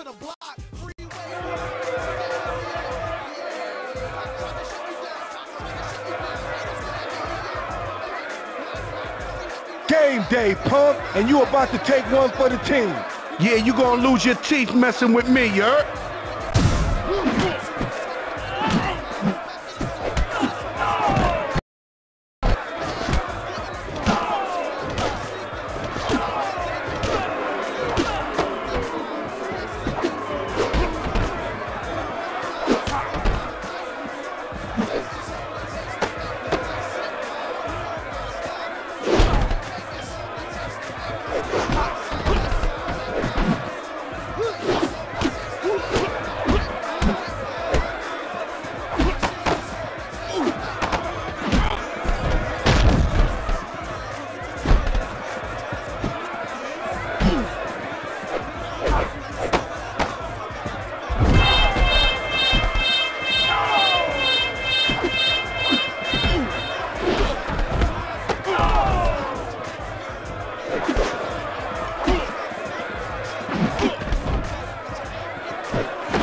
to the block. Game day, punk, and you about to take one for the team. Yeah, you gonna lose your teeth messing with me, you? Who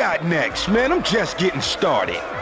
got next, man? I'm just getting started.